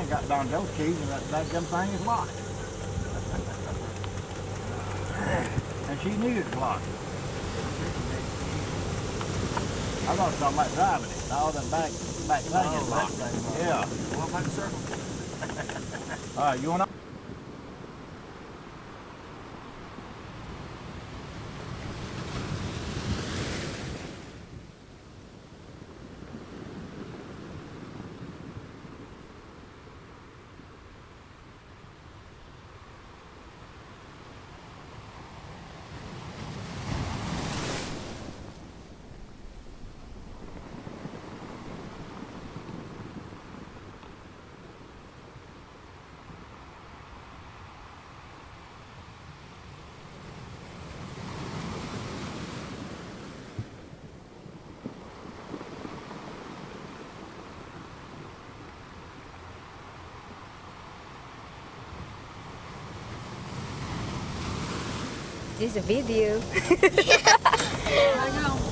I ain't got down those keys and that, that damn thing is locked. and she needed it was locked. I thought something about driving it. All the back, back thing Oh, is locked. Yeah. Walk back circle. All right, you want to? This is a video. Hang on.